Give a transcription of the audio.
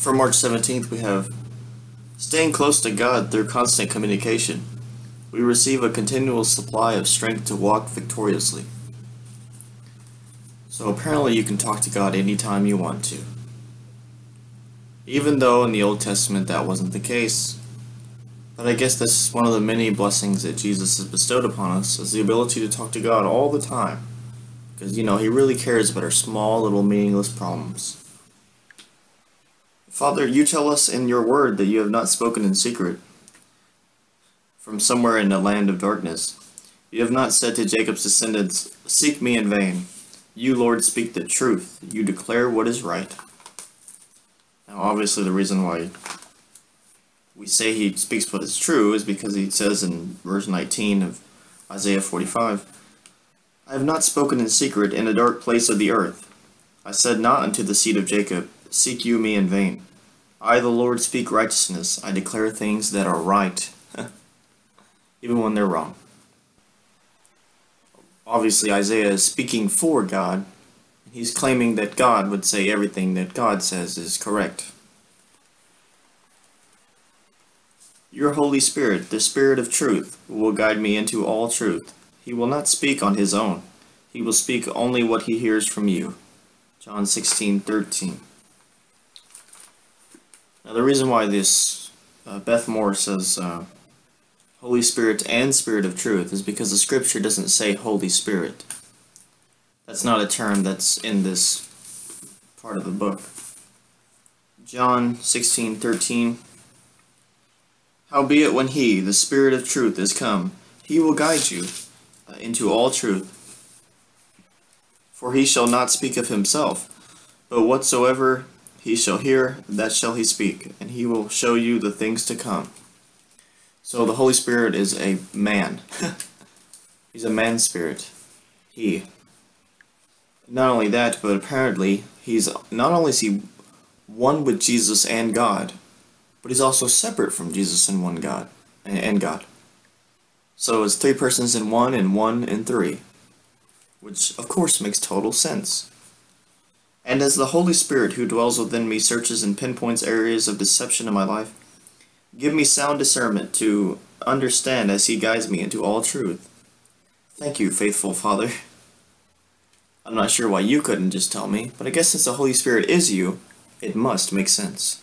for March 17th, we have staying close to God through constant communication. We receive a continual supply of strength to walk victoriously. So apparently, you can talk to God anytime you want to. Even though in the Old Testament that wasn't the case. But I guess this is one of the many blessings that Jesus has bestowed upon us, is the ability to talk to God all the time. Because, you know, He really cares about our small, little, meaningless problems. Father, you tell us in your word that you have not spoken in secret from somewhere in the land of darkness. You have not said to Jacob's descendants, Seek me in vain. You, Lord, speak the truth. You declare what is right. Now, obviously, the reason why we say he speaks what is true is because he says in verse 19 of Isaiah 45, I have not spoken in secret in a dark place of the earth. I said not unto the seed of Jacob, Seek you me in vain. I, the Lord, speak righteousness. I declare things that are right, even when they're wrong. Obviously, Isaiah is speaking for God. He's claiming that God would say everything that God says is correct. Your Holy Spirit, the Spirit of truth, will guide me into all truth. He will not speak on his own. He will speak only what he hears from you. John 16, 13. Now, the reason why this uh, Beth Moore says uh, Holy Spirit and Spirit of Truth is because the scripture doesn't say Holy Spirit. That's not a term that's in this part of the book. John 16, 13. Howbeit when he, the Spirit of truth, is come, he will guide you uh, into all truth. For he shall not speak of himself, but whatsoever he shall hear, that shall he speak, and he will show you the things to come. So the Holy Spirit is a man. He's a man spirit. He. Not only that, but apparently he's not only is he one with Jesus and God, but he's also separate from Jesus and one God and God. So it's three persons in one and one in three, which of course makes total sense. And as the Holy Spirit who dwells within me searches and pinpoints areas of deception in my life, give me sound discernment to understand as he guides me into all truth. Thank you, faithful Father. I'm not sure why you couldn't just tell me, but I guess since the Holy Spirit is you, it must make sense.